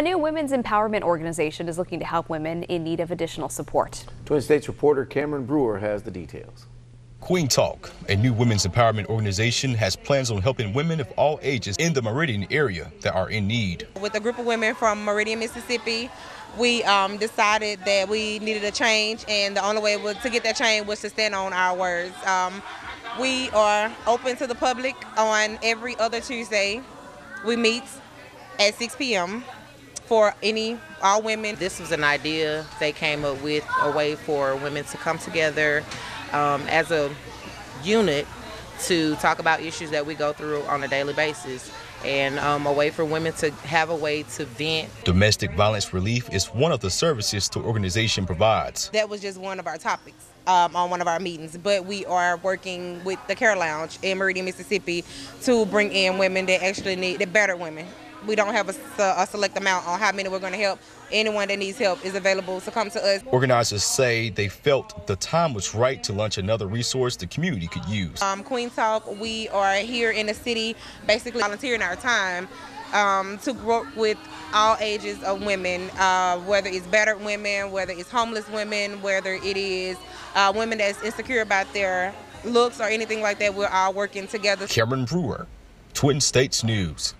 A new women's empowerment organization is looking to help women in need of additional support. Twin States reporter Cameron Brewer has the details. Queen Talk, a new women's empowerment organization, has plans on helping women of all ages in the Meridian area that are in need. With a group of women from Meridian, Mississippi, we um, decided that we needed a change, and the only way was, to get that change was to stand on our words. Um, we are open to the public on every other Tuesday. We meet at 6 p.m. for any all women. This was an idea they came up with a way for women to come together um, as a unit to talk about issues that we go through on a daily basis and um, a way for women to have a way to vent. Domestic violence relief is one of the services the organization provides. That was just one of our topics um, on one of our meetings, but we are working with the Care Lodge in Meridian, Mississippi to bring in women that actually need, the better women. We don't have a, a select amount on how many we're going to help. Anyone that needs help is available to come to us. Organizers say they felt the time was right to launch another resource the community could use. Um, Queen Talk, we are here in the city basically volunteering our time um, to work with all ages of women, uh, whether it's battered women, whether it's homeless women, whether it is uh, women that's insecure about their looks or anything like that. We're all working together. Cameron Brewer, Twin States News.